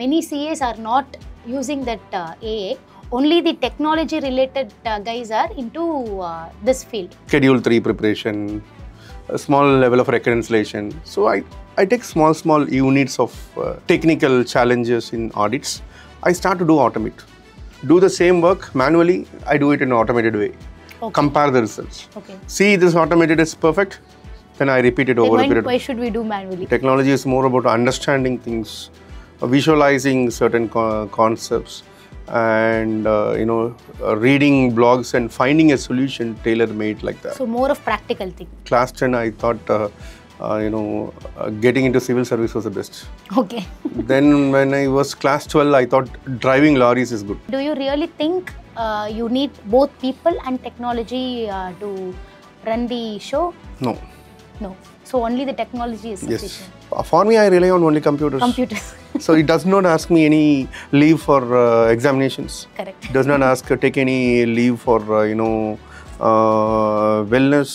many CAs are not using that uh, AI. Only the technology related uh, guys are into uh, this field. Schedule 3 preparation, a small level of reconciliation. So I, I take small, small units of uh, technical challenges in audits. I start to do automate. Do the same work manually, I do it in an automated way. Okay. Compare the results. Okay. See this automated is perfect, then I repeat it Then over a why, period. why should we do manually? Technology is more about understanding things, visualizing certain co- concepts, and uh, you know, uh, reading blogs and finding a solution tailor-made like that. So more of practical thing. Class 10, I thought, uh, uh, you know, uh, getting into civil service was the best. Okay. then when I was class 12, I thought driving lorries is good. do you really think uh, you need both people and technology uh, to run the show? No. No. So only the technology is sufficient. Uh, For me, I rely on only computers. Computers. so it does not ask me any leave for uh, examinations. Correct. does not ask take any leave for uh, you know uh, wellness